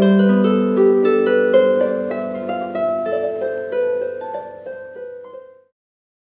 Música